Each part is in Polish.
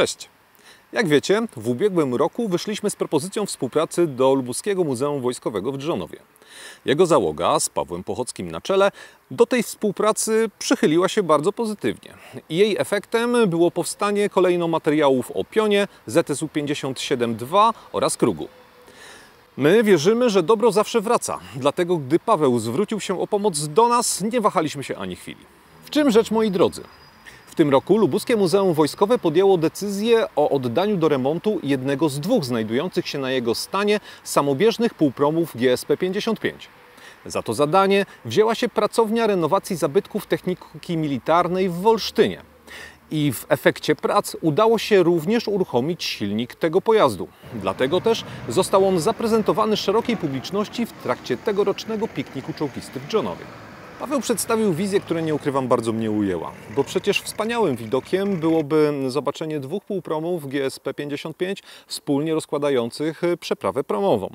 Cześć! Jak wiecie, w ubiegłym roku wyszliśmy z propozycją współpracy do Lubuskiego Muzeum Wojskowego w Drzonowie. Jego załoga z Pawłem Pochockim na czele do tej współpracy przychyliła się bardzo pozytywnie. Jej efektem było powstanie kolejno materiałów o pionie, ZSU 57-2 oraz Krugu. My wierzymy, że dobro zawsze wraca, dlatego gdy Paweł zwrócił się o pomoc do nas, nie wahaliśmy się ani chwili. W czym rzecz, moi drodzy? W tym roku Lubuskie Muzeum Wojskowe podjęło decyzję o oddaniu do remontu jednego z dwóch znajdujących się na jego stanie samobieżnych półpromów GSP-55. Za to zadanie wzięła się pracownia renowacji zabytków techniki militarnej w Wolsztynie. I w efekcie prac udało się również uruchomić silnik tego pojazdu. Dlatego też został on zaprezentowany szerokiej publiczności w trakcie tegorocznego pikniku czołgisty w. Paweł przedstawił wizję, która nie ukrywam bardzo mnie ujęła, bo przecież wspaniałym widokiem byłoby zobaczenie dwóch półpromów GSP-55 wspólnie rozkładających przeprawę promową.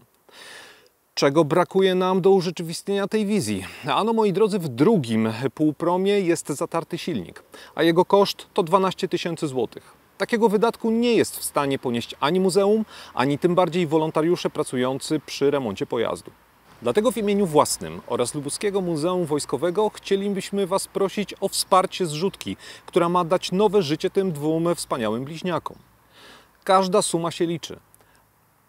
Czego brakuje nam do urzeczywistnienia tej wizji? Ano, moi drodzy, w drugim półpromie jest zatarty silnik, a jego koszt to 12 tysięcy złotych. Takiego wydatku nie jest w stanie ponieść ani muzeum, ani tym bardziej wolontariusze pracujący przy remoncie pojazdu. Dlatego w imieniu własnym oraz Lubuskiego Muzeum Wojskowego chcielibyśmy Was prosić o wsparcie zrzutki, która ma dać nowe życie tym dwóm wspaniałym bliźniakom. Każda suma się liczy.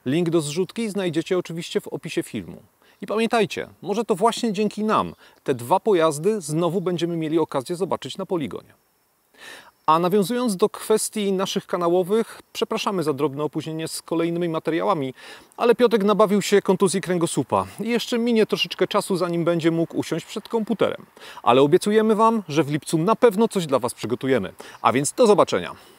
Link do zrzutki znajdziecie oczywiście w opisie filmu. I pamiętajcie, może to właśnie dzięki nam te dwa pojazdy znowu będziemy mieli okazję zobaczyć na poligonie. A nawiązując do kwestii naszych kanałowych, przepraszamy za drobne opóźnienie z kolejnymi materiałami, ale Piotrek nabawił się kontuzji kręgosłupa i jeszcze minie troszeczkę czasu, zanim będzie mógł usiąść przed komputerem. Ale obiecujemy Wam, że w lipcu na pewno coś dla Was przygotujemy. A więc do zobaczenia!